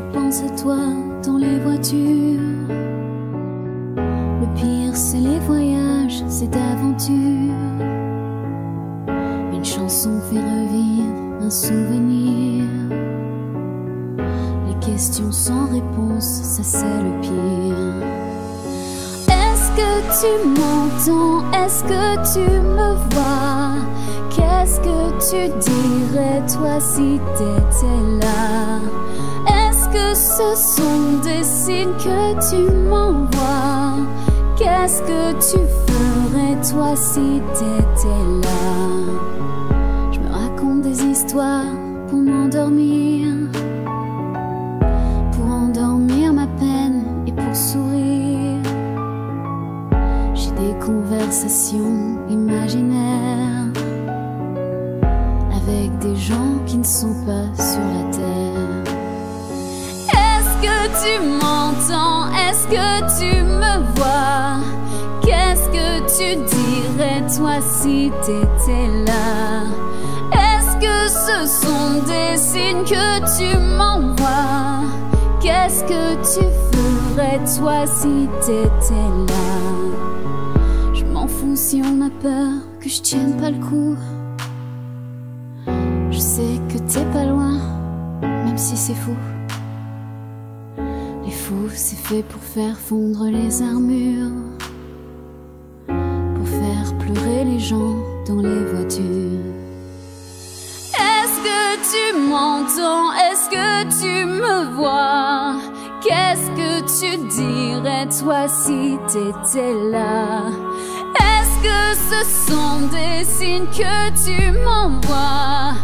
pense à toi dans les voitures. Le pire, c'est les voyages, cette aventure. Une chanson fait revivre un souvenir. Les questions sans réponse, ça c'est le pire. Est-ce que tu m'entends? Est-ce que tu me vois? Qu'est-ce que tu dirais toi si t'étais là? Ce sont des signes que tu m'envoies. Qu'est-ce que tu ferais toi si t'étais là? Je me raconte des histoires pour m'endormir Pour endormir ma peine et pour sourire. J'ai des conversations imaginaires Avec des gens qui ne sont pas sur la terre que tu m'entends Est-ce que tu me vois? Qu'est-ce que tu dirais toi si t'étais là? Est-ce que ce sont des signes que tu m'envoies? Qu'est-ce que tu ferais toi si t'étais là? Je m'en fous si on a peur que je tienne pas le coup. Je sais que t'es pas loin, même si c'est fou c'est fait pour faire fondre les armures, pour faire pleurer les gens dans les voitures. Est-ce que tu m'entends? Est-ce que tu me vois? Qu'est-ce que tu dirais toi si t'étais là? Est-ce que ce sont des signes que tu m'envoies?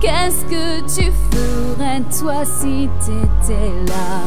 Qu'est-ce que tu ferais toi si t'étais là?